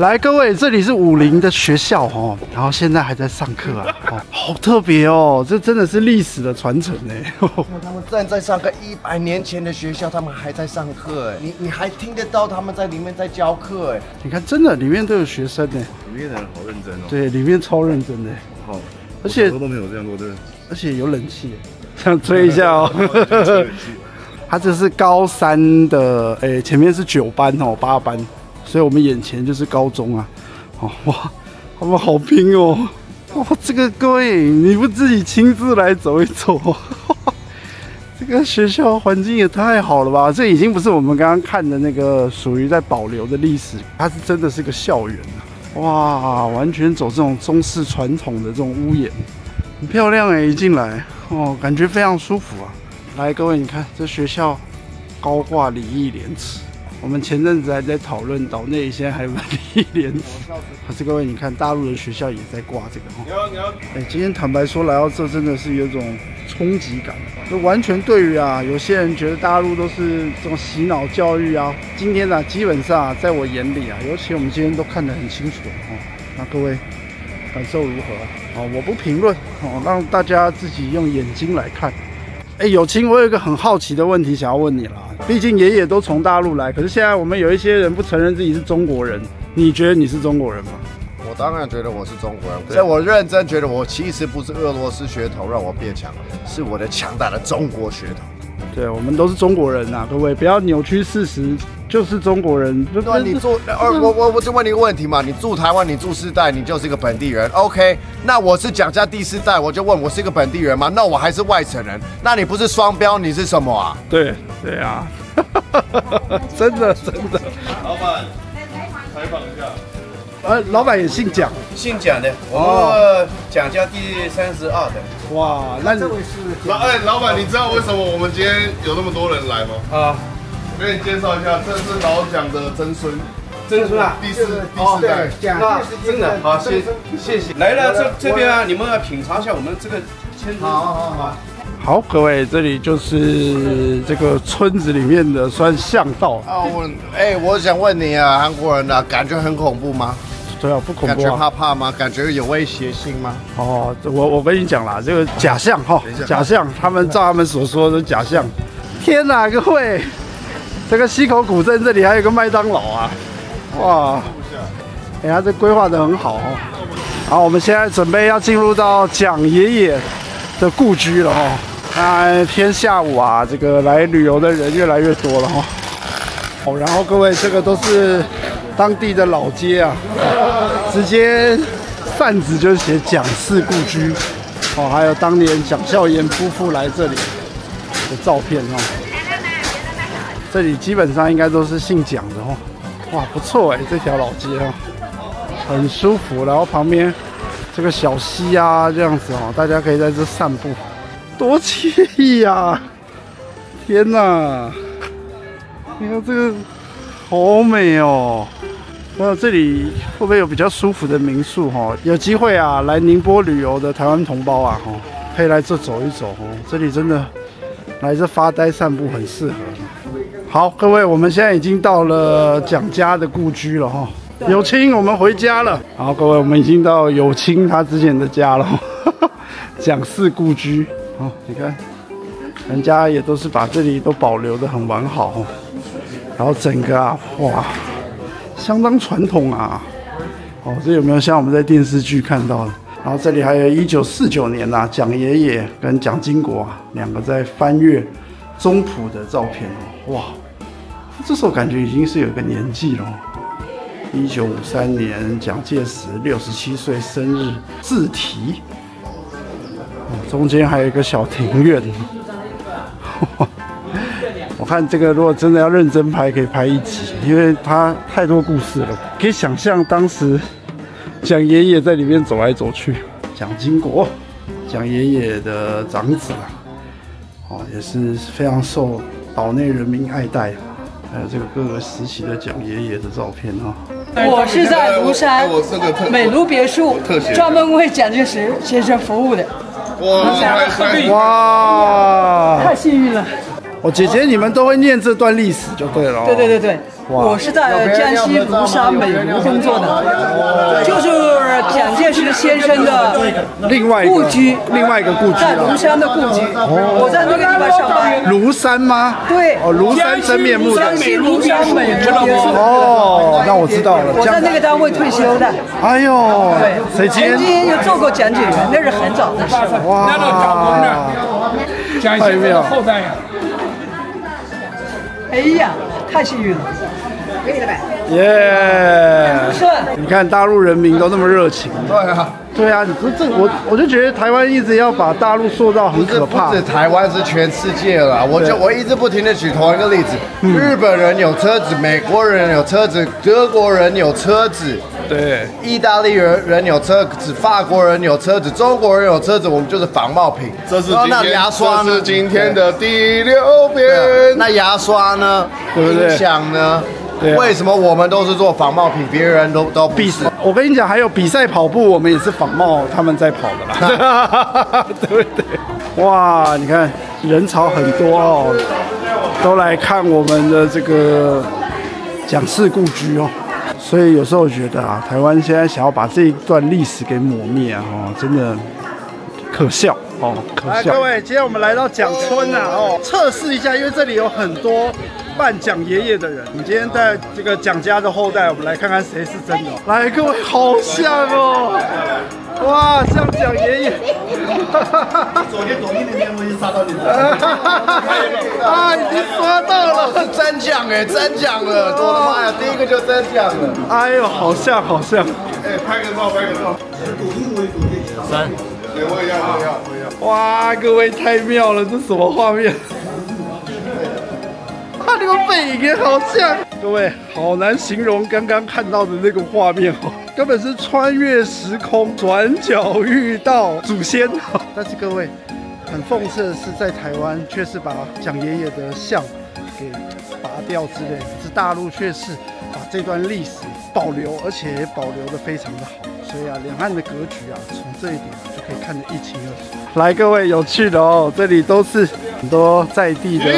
来，各位，这里是武林的学校哦，然后现在还在上课啊，哦，好特别哦，这真的是历史的传承呢。他们站在上课一百年前的学校，他们还在上课，哎，你你还听得到他们在里面在教课，哎，你看，真的里面都有学生呢，里面的人好认真哦。对，里面超认真的，好，而且都没有这样过，对。而且有冷气，想吹一下哦。他这是高三的，哎，前面是九班哦，八班。所以，我们眼前就是高中啊！哦哇，他们好拼哦！哇，这个各位，你不自己亲自来走一走？这个学校环境也太好了吧！这已经不是我们刚刚看的那个属于在保留的历史，它是真的是个校园啊！哇，完全走这种中式传统的这种屋檐，很漂亮哎！一进来哦，感觉非常舒服啊！来，各位，你看这学校高挂礼义廉耻。我们前阵子还在讨论岛内现在还有礼义廉耻。可是各位，你看大陆的学校也在挂这个哈。你好，你好。哎，今天坦白说来到这真的是有种冲击感，就完全对于啊，有些人觉得大陆都是这种洗脑教育啊。今天呢，基本上在我眼里啊，尤其我们今天都看得很清楚哦。那各位感受如何？哦，我不评论哦，让大家自己用眼睛来看。哎，友清，我有一个很好奇的问题想要问你了。毕竟爷爷都从大陆来，可是现在我们有一些人不承认自己是中国人。你觉得你是中国人吗？我当然觉得我是中国人，所以我认真觉得我其实不是俄罗斯血统让我变强，是我的强大的中国血统。对，我们都是中国人呐，各位不要扭曲事实，就是中国人。对，你住，我我我就问你一个问题嘛，你住台湾，你住四代，你就是一个本地人。OK，那我是蒋家第四代，我就问我是一个本地人吗？那我还是外省人？那你不是双标，你是什么啊？对对啊，真的真的。老板，采访一下。呃，老板也姓蒋，姓蒋的，我蒋家第三十二的。哇，那这位是老哎，老板，你知道为什么我们今天有那么多人来吗？啊，我给你介绍一下，这是老蒋的曾孙，曾孙啊，第四第四代，那真的好，谢谢谢。来了这这边啊，你们要品尝一下我们这个千层。好好好。好，各位，这里就是这个村子里面的算巷道啊。我哎，我想问你啊，韩国人啊，感觉很恐怖吗？对啊，不恐怖。感觉怕怕吗？感觉有威胁性吗？哦，我我跟你讲啦，这个假象哈，假象，他们照他们所说的假象。天哪，各位，这个溪口古镇这里还有个麦当劳啊！哇，哎呀，这规划的很好哦。好，我们现在准备要进入到蒋爷爷的故居了哈。那天下午啊，这个来旅游的人越来越多了哈。哦，然后各位，这个都是。当地的老街啊，直接扇子就写蒋氏故居哦，还有当年蒋孝严夫妇来这里的照片哦。这里基本上应该都是姓蒋的哦。哇，不错哎，这条老街哦，很舒服。然后旁边这个小溪啊，这样子哦，大家可以在这散步，多惬意啊！天哪，你看这个好美哦。那这里会不会有比较舒服的民宿哈？有机会啊，来宁波旅游的台湾同胞啊，哈，可以来这走一走哦。这里真的来这发呆散步很适合。好，各位，我们现在已经到了蒋家的故居了哈。有清，我们回家了。好，各位，我们已经到有清他之前的家了。蒋氏故居，哦，你看，人家也都是把这里都保留的很完好。然后整个啊，哇。相当传统啊！哦，这有没有像我们在电视剧看到的？然后这里还有一九四九年呐，蒋爷爷跟蒋经国啊两个在翻阅宗谱的照片哦。哇，这时候感觉已经是有个年纪了。一九五三年，蒋介石六十七岁生日字题，中间还有一个小庭院。我看这个，如果真的要认真拍，可以拍一集，因为它太多故事了。可以想象当时蒋爷爷在里面走来走去，蒋经国，蒋爷爷的长子啊，哦，也是非常受岛内人民爱戴。还有这个各个时期的蒋爷爷的照片啊。我是在庐山美庐别墅，专门为蒋介石先生服务的。哇，哇，太幸运了。哦，姐姐，你们都会念这段历史就对了。对对对对，我是在江西庐山美庐工作的，就是蒋介石先生的另外故居，另外一个故居，在庐山的故居。我在那个地方上班。庐山吗？对。哦，庐山真面目。江西庐山美庐哦，那我知道了。我在那个单位退休的。哎呦，对，曾经有做过讲解员，那是很早的事。哇，太妙。后代呀。哎呀，太幸运了，可以了呗。耶！是。你看大陆人民都那么热情。对啊，对啊，你不这我我就觉得台湾一直要把大陆塑造很可怕。不止台湾，是全世界了。我就我一直不停的举同一个例子：日本人有车子，美国人有车子，德国人有车子。对，意大利人人有车子，法国人有车子，中国人有车子，我们就是仿冒品。这是今天，这是今天的第六遍。那牙刷呢？对不对？音响呢？为什么我们都是做仿冒品，别人都都必死？我跟你讲，还有比赛跑步，我们也是仿冒他们在跑的啦。对不对？哇，你看人潮很多哦，都来看我们的这个蒋氏故居哦。所以有时候觉得啊，台湾现在想要把这一段历史给抹灭啊，哦，真的可笑哦，可笑。来，各位，今天我们来到蒋村啊，哦，测试一下，因为这里有很多扮蒋爷爷的人。你今天在这个蒋家的后代，我们来看看谁是真的。来，各位，好像哦。哇，像蒋爷爷！昨天抖音那天我已经刷到你了。啊，已经刷到了，真奖哎，真奖了！我的妈呀，第一个就真奖了。哎呦，好像好像。哎，拍个照，拍个照。三，对，我也要，我也要，我也要。哇，各位太妙了，这什么画面？他那个背影也好像。各位，好难形容刚刚看到的那个画面哦。根本是穿越时空，转角遇到祖先。但是各位，很讽刺的是，在台湾却是把蒋爷爷的像给拔掉之类，可是大陆却是把这段历史保留，而且也保留的非常的好。所以啊，两岸的格局啊，从这一点就可以看得一清二楚。来，各位有趣的哦，这里都是很多在地的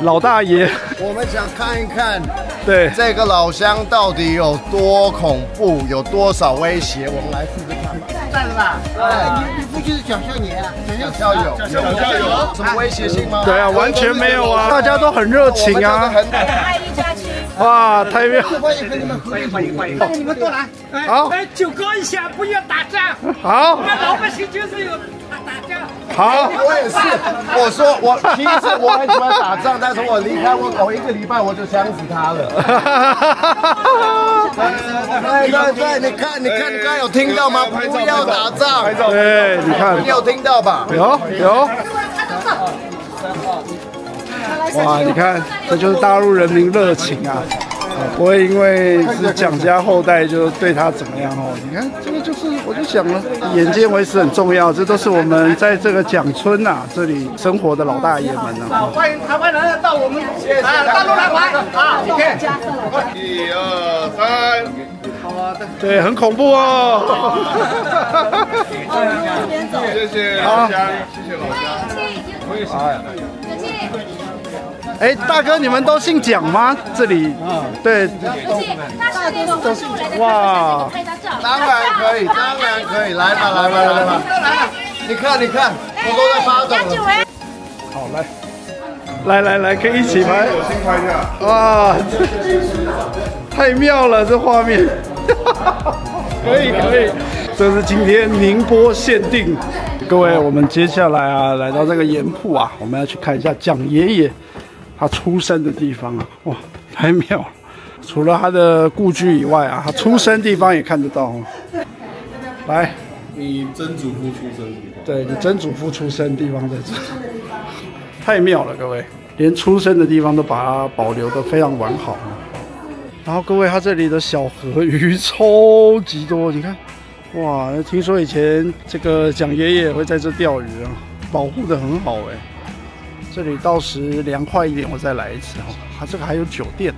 老大爷。我们想看一看。对，这个老乡到底有多恐怖，有多少威胁？我们来试试看吧。在了吧？哎，就是蒋孝年啊？蒋孝友，蒋孝友，什么威胁性吗？对啊，完全没有啊，大家都很热情啊。爱一家亲。哇，太妙！欢迎你们，欢迎欢迎欢迎！欢迎你们过来。好。哎，警告一下，不要打仗。好。我们老百姓就是有打打架。好，我也是。我说我其实我很喜欢打仗，但是我离开我搞一个礼拜，我就想死他了。对对对，你看你看你刚刚有听到吗？不要打仗。对，你看，你有听到吧？有有。哇，你看，这就是大陆人民热情啊！不会因为是蒋家后代就对他怎么样哦？你看，这个就是我就想了，眼见为实很重要。这都是我们在这个蒋村呐这里生活的老大爷们呐。欢迎台湾人到我们啊大陆来玩啊！一二三，好啊，对，很恐怖哦。谢谢老乡，谢谢老乡。我也是。哎，大哥，你们都姓蒋吗？这里，对，都姓哇，当然可以，当然可以，来吧，来吧，来吧，你看，你看，我都在发抖。好，来，来来来，可以一起拍，我先拍一下。哇，太妙了，这画面，可以可以，这是今天宁波限定。各位，我们接下来啊，来到这个盐铺啊，我们要去看一下蒋爷爷。他出生的地方啊，哇，太妙了！除了他的故居以外啊，他出生地方也看得到。来，你曾祖父出生的地方？对，你曾祖父出生的地方在这，太妙了，各位，连出生的地方都把它保留的非常完好。然后各位，他这里的小河鱼超级多，你看，哇，听说以前这个蒋爷爷会在这钓鱼啊，保护的很好哎。这里到时凉快一点，我再来一次哈。它这个还有酒店。